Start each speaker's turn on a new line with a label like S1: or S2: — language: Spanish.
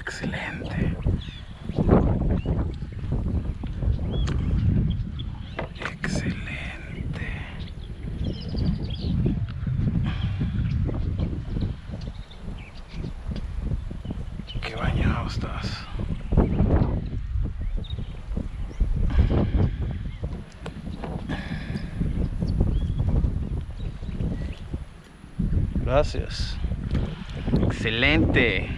S1: Excelente. Excelente. Qué bañado estás. Gracias. Excelente.